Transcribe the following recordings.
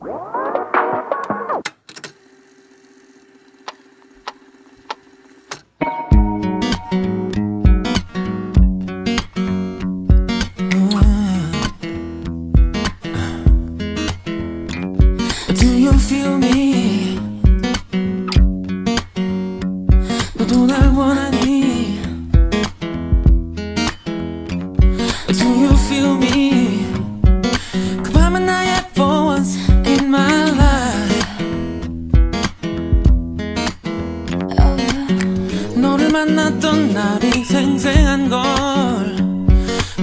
Do you feel me? 만났던 날이 생생한 걸.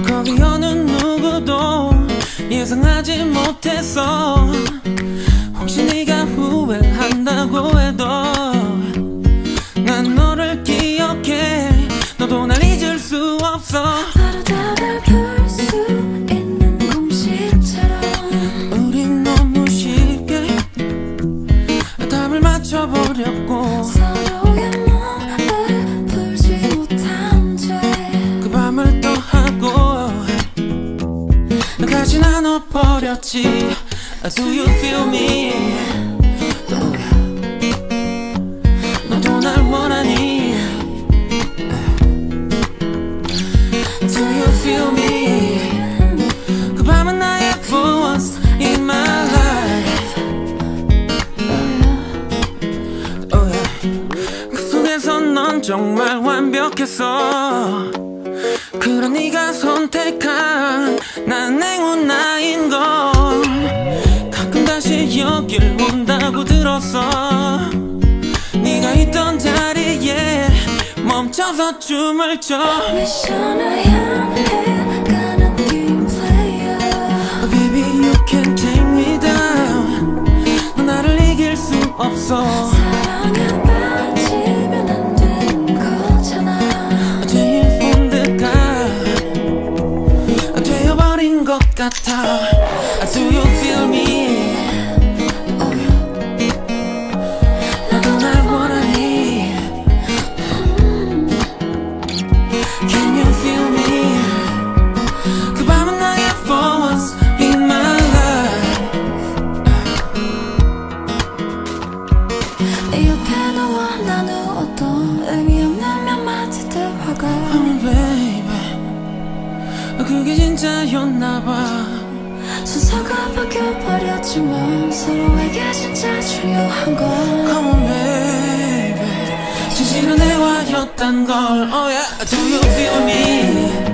거기 어느 누구도 예상하지 못했어. 혹시 네가 후회를 한다고 해도 난 너를 기억해. 너도 날 잊을 수 없어. 바로 답을 풀수 있는 공식처럼. 우린 너무 쉽게 답을 맞춰버렸고 다시 나눠버렸지 Do you feel me? 너도 날 원하니? Do you feel me? 그 밤은 나의 for once in my life oh yeah. 그 속에서 넌 정말 완벽했어 그런 네가 선택한 난 행운 나인 걸 가끔 다시 여길 온다고 들었어. 네가 있던 자리에 멈춰서 춤을 춰. 미션을 향해 그게 진짜였나봐. 순서가 바뀌어버렸지만 서로에게 진짜 중요한 건 대화였단 걸 Oh yeah Do you feel me